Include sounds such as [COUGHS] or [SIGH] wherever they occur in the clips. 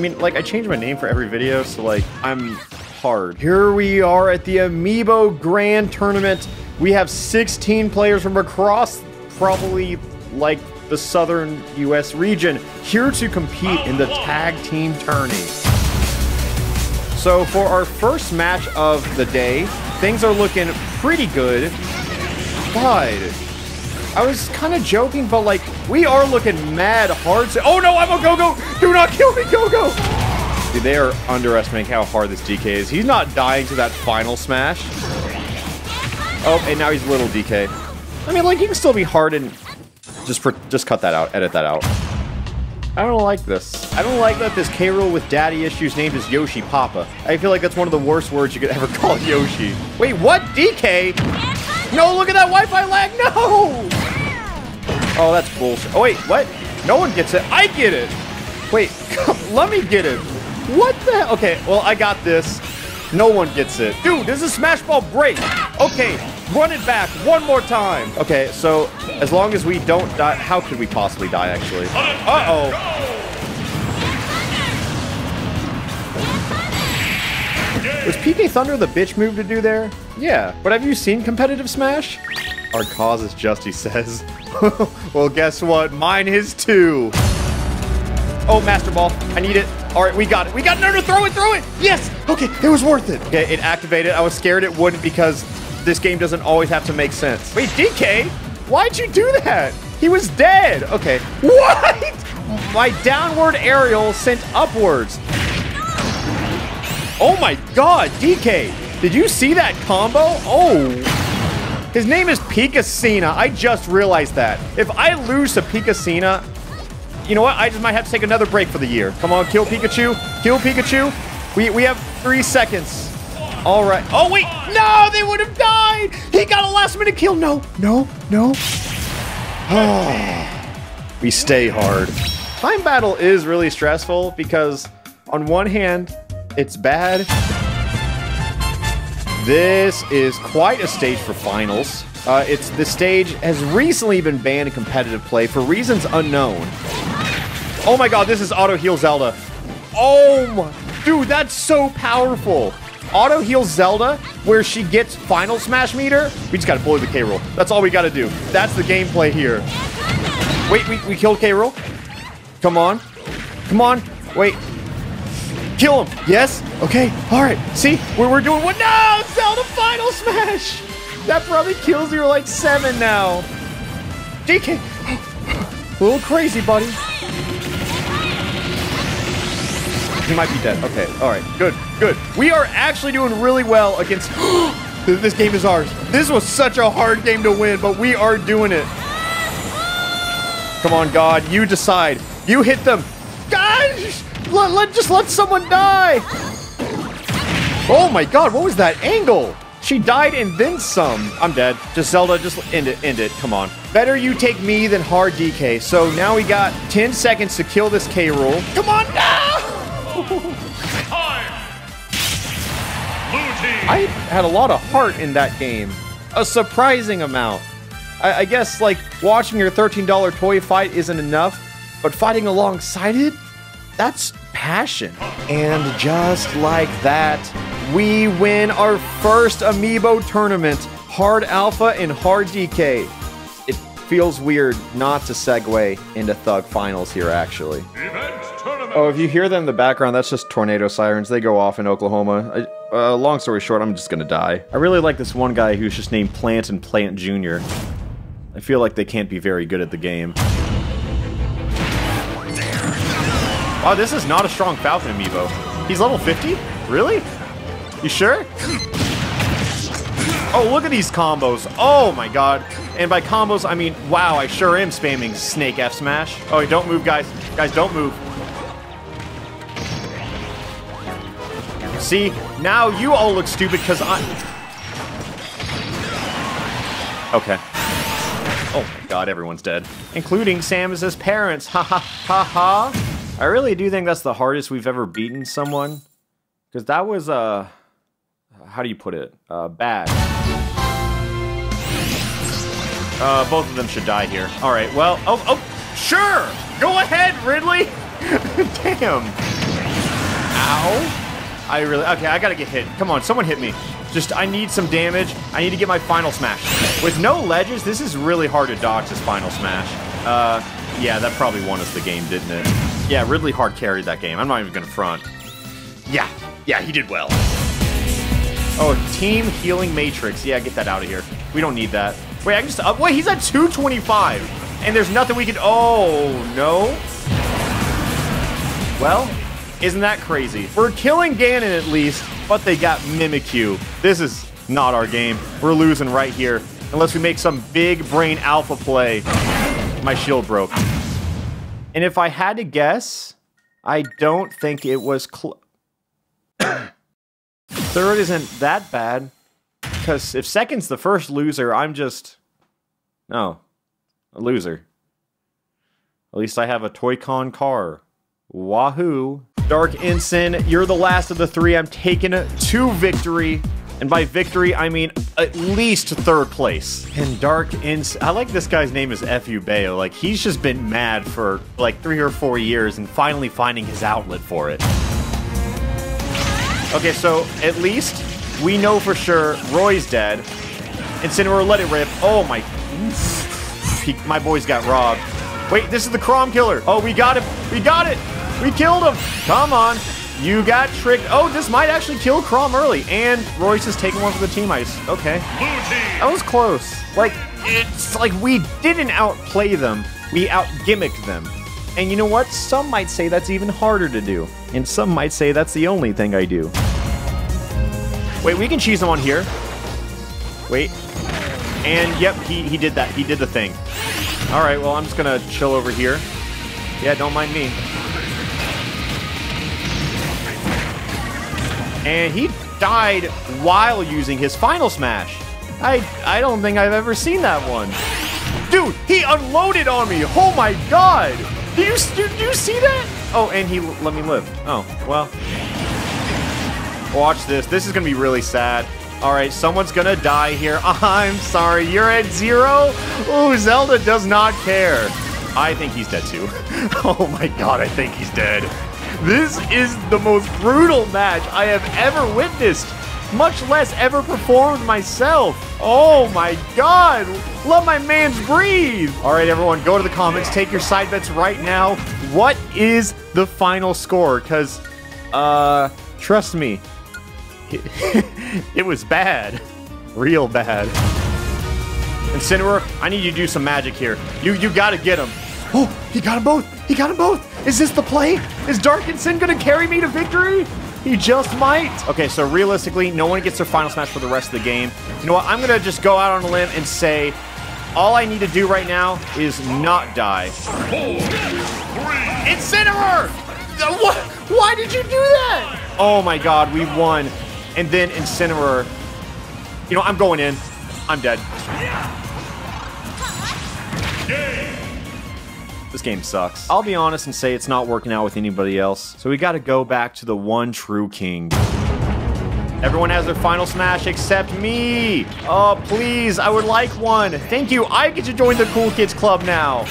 I mean, like, I change my name for every video, so, like, I'm hard. Here we are at the Amiibo Grand Tournament. We have 16 players from across, probably, like, the southern U.S. region, here to compete in the tag team tourney. So, for our first match of the day, things are looking pretty good, but I was kind of joking, but like, we are looking mad hard. oh no, I'm a go-go! Do not kill me, go-go! Dude, they are underestimating how hard this DK is. He's not dying to that final smash. Oh, and now he's little DK. I mean, like, he can still be hard and... Just for, just cut that out. Edit that out. I don't like this. I don't like that this K. Rool with daddy issues named as Yoshi Papa. I feel like that's one of the worst words you could ever [LAUGHS] call Yoshi. Wait, what? DK? No, look at that Wi-Fi lag! No! Oh, that's bullshit. Oh, wait, what? No one gets it. I get it! Wait, [LAUGHS] let me get it. What the hell? Okay, well, I got this. No one gets it. Dude, this is Smash Ball break. Okay, run it back one more time. Okay, so as long as we don't die, how could we possibly die, actually? Uh-oh. Was PK Thunder the bitch move to do there? Yeah, but have you seen competitive Smash? Our cause is just, he says. [LAUGHS] well, guess what? Mine is too. Oh, Master Ball. I need it. All right, we got it. We got it. No, no, throw it, throw it. Yes. Okay, it was worth it. Okay, it activated. I was scared it wouldn't because this game doesn't always have to make sense. Wait, DK? Why'd you do that? He was dead. Okay. What? My downward aerial sent upwards. Oh my god, DK. Did you see that combo? Oh. His name is Pikacina. I just realized that. If I lose to Pikacina, you know what? I just might have to take another break for the year. Come on, kill Pikachu. Kill Pikachu. We, we have three seconds. All right. Oh, wait. No, they would have died. He got a last minute kill. No, no, no. [SIGHS] we stay hard. Time battle is really stressful because on one hand, it's bad. This is quite a stage for finals. Uh, it's the stage has recently been banned in competitive play for reasons unknown. Oh my god, this is auto heal Zelda. Oh my, dude, that's so powerful. Auto heal Zelda, where she gets final smash meter. We just gotta bully the K. Rool. That's all we gotta do. That's the gameplay here. Wait, we, we killed K. Rool. Come on. Come on. Wait. Kill him. Yes. Okay. All right. See, we're, we're doing what? No! Zelda final smash! That probably kills you like seven now. DK. A little crazy, buddy. He might be dead. Okay. All right. Good. Good. We are actually doing really well against... [GASPS] this game is ours. This was such a hard game to win, but we are doing it. Come on, God. You decide. You hit them. Gosh! Let, let, just let someone die. Oh my God, what was that angle? She died and then some. I'm dead. Just Zelda, just end it, end it. Come on. Better you take me than hard DK. So now we got 10 seconds to kill this K. Rool. Come on, no! I had a lot of heart in that game. A surprising amount. I, I guess, like, watching your $13 toy fight isn't enough, but fighting alongside it? That's passion. And just like that, we win our first Amiibo tournament, Hard Alpha and Hard DK. It feels weird not to segue into Thug Finals here, actually. Oh, if you hear them in the background, that's just tornado sirens. They go off in Oklahoma. I, uh, long story short, I'm just gonna die. I really like this one guy who's just named Plant and Plant Jr. I feel like they can't be very good at the game. Oh, this is not a strong Falcon amiibo. He's level 50? Really? You sure? Oh, look at these combos. Oh my god. And by combos, I mean, wow, I sure am spamming Snake F Smash. Oh, don't move, guys. Guys, don't move. See, now you all look stupid because I... Okay. Oh my god, everyone's dead. Including Samus's parents. Ha ha ha ha. I really do think that's the hardest we've ever beaten someone. Because that was, uh... How do you put it? Uh, bad. Uh, both of them should die here. All right, well, oh, oh, sure. Go ahead, Ridley. [LAUGHS] Damn. Ow. I really, okay, I gotta get hit. Come on, someone hit me. Just, I need some damage. I need to get my final smash. With no ledges, this is really hard to dodge this final smash. Uh, yeah, that probably won us the game, didn't it? Yeah, Ridley hard carried that game. I'm not even gonna front. Yeah, yeah, he did well. Oh, Team Healing Matrix. Yeah, get that out of here. We don't need that. Wait, I can just... Uh, wait, he's at 225. And there's nothing we can... Oh, no. Well, isn't that crazy? We're killing Ganon at least, but they got Mimikyu. This is not our game. We're losing right here. Unless we make some big brain alpha play. My shield broke. And if I had to guess, I don't think it was close. [COUGHS] Third isn't that bad. Because if second's the first loser, I'm just... No. A loser. At least I have a Toy-Con car. Wahoo. Dark Ensign, you're the last of the three. I'm taking to victory. And by victory, I mean at least third place. And Dark Ins. I like this guy's name is Fu Bayo. Like, he's just been mad for like three or four years and finally finding his outlet for it. Okay, so at least we know for sure Roy's dead. Incineroar let it rip. Oh my... He, my boys got robbed. Wait, this is the Chrom Killer. Oh, we got him. We got it. We killed him. Come on. You got tricked. Oh, this might actually kill Chrom early. And Royce is taking one for the team ice. Okay. That was close. Like, it's like we didn't outplay them. We out-gimmicked them. And you know what? Some might say that's even harder to do. And some might say that's the only thing I do. Wait, we can cheese him on here. Wait. And yep, he, he did that. He did the thing. All right, well, I'm just going to chill over here. Yeah, don't mind me. And he died while using his final smash. I I don't think I've ever seen that one. Dude, he unloaded on me. Oh my god. Do you, do, you see that? Oh, and he let me live. Oh, well. Watch this. This is going to be really sad. All right, someone's going to die here. [LAUGHS] I'm sorry. You're at zero? Ooh, Zelda does not care. I think he's dead too. [LAUGHS] oh my god, I think he's dead. This is the most brutal match I have ever witnessed, much less ever performed myself. Oh my god, let my mans breathe. All right, everyone, go to the comments, take your side bets right now. What is the final score? Because, uh, trust me, [LAUGHS] it was bad. Real bad. Incineroar, I need you to do some magic here. You you gotta get him. Oh, he got them both. He got them both. Is this the play? Is Dark Ensign going to carry me to victory? He just might. Okay, so realistically, no one gets their final smash for the rest of the game. You know what? I'm going to just go out on a limb and say all I need to do right now is not die. Incineroar! Uh, what? Why did you do that? Oh my god, we won. And then Incineroar. You know, I'm going in. I'm dead. This game sucks. I'll be honest and say it's not working out with anybody else. So we gotta go back to the one true king. Everyone has their final smash except me. Oh, please, I would like one. Thank you, I get to join the Cool Kids Club now.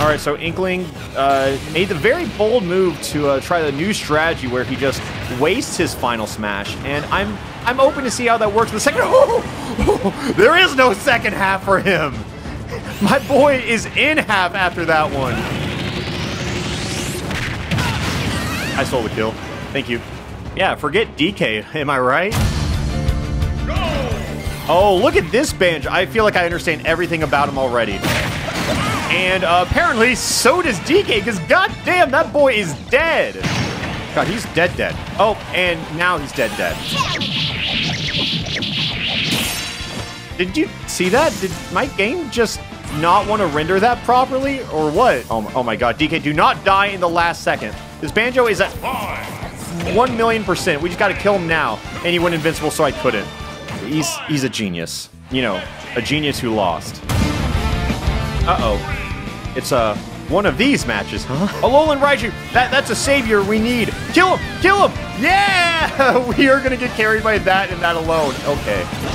All right, so Inkling uh, made the very bold move to uh, try the new strategy where he just wastes his final smash. And I'm I'm open to see how that works. The second, oh, [LAUGHS] oh, there is no second half for him. [LAUGHS] My boy is in half after that one. I stole the kill. Thank you. Yeah, forget DK, am I right? Oh, look at this bench. I feel like I understand everything about him already. And uh, apparently, so does DK, because goddamn, that boy is dead. God, he's dead dead. Oh, and now he's dead dead. Did you see that? Did my game just not want to render that properly, or what? Oh, oh my god, DK, do not die in the last second. This Banjo is at 1 million percent. We just got to kill him now. And he went invincible, so I couldn't. He's, he's a genius. You know, a genius who lost. Uh-oh. It's, uh, one of these matches, huh? Alolan Raichu, that, that's a savior we need. Kill him! Kill him! Yeah! [LAUGHS] we are gonna get carried by that and that alone. Okay.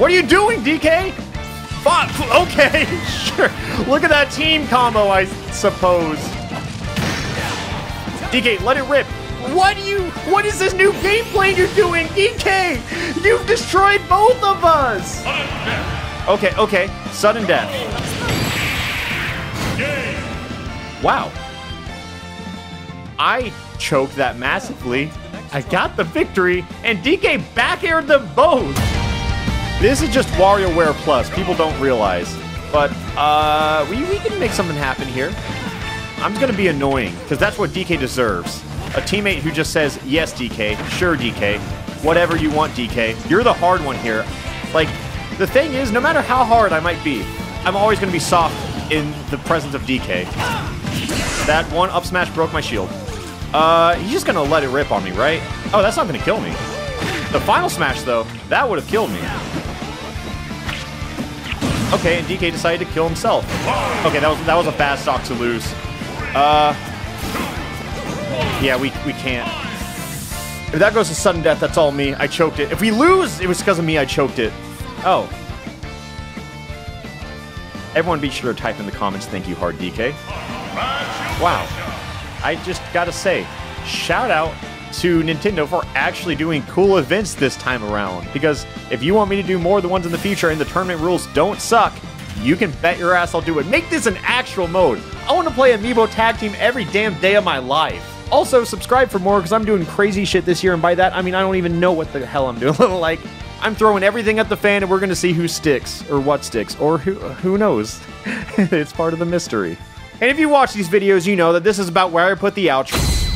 What are you doing, DK? Fuck. Okay, [LAUGHS] sure. Look at that team combo, I suppose. DK, let it rip. What do you? What is this new game plan you're doing, DK? You've destroyed both of us. Okay, okay. Sudden death. Wow. I choked that massively. I got the victory, and DK back aired them both. This is just WarioWare Plus. People don't realize. But uh, we, we can make something happen here. I'm going to be annoying, because that's what DK deserves. A teammate who just says, yes, DK, sure, DK, whatever you want, DK. You're the hard one here. Like, the thing is, no matter how hard I might be, I'm always going to be soft in the presence of DK. That one up smash broke my shield. Uh, he's just going to let it rip on me, right? Oh, that's not going to kill me. The final smash, though, that would have killed me. Okay, and DK decided to kill himself. Okay, that was that was a bad stock to lose. Uh, yeah, we we can't. If that goes to sudden death, that's all me. I choked it. If we lose, it was because of me. I choked it. Oh. Everyone, be sure to type in the comments. Thank you, hard DK. Wow. I just gotta say, shout out to Nintendo for actually doing cool events this time around. Because if you want me to do more of the ones in the future and the tournament rules don't suck, you can bet your ass I'll do it. Make this an actual mode. I want to play Amiibo Tag Team every damn day of my life. Also, subscribe for more because I'm doing crazy shit this year, and by that, I mean I don't even know what the hell I'm [LAUGHS] doing. like, I'm throwing everything at the fan, and we're gonna see who sticks, or what sticks, or who who knows. [LAUGHS] it's part of the mystery. And if you watch these videos, you know that this is about where I put the outro.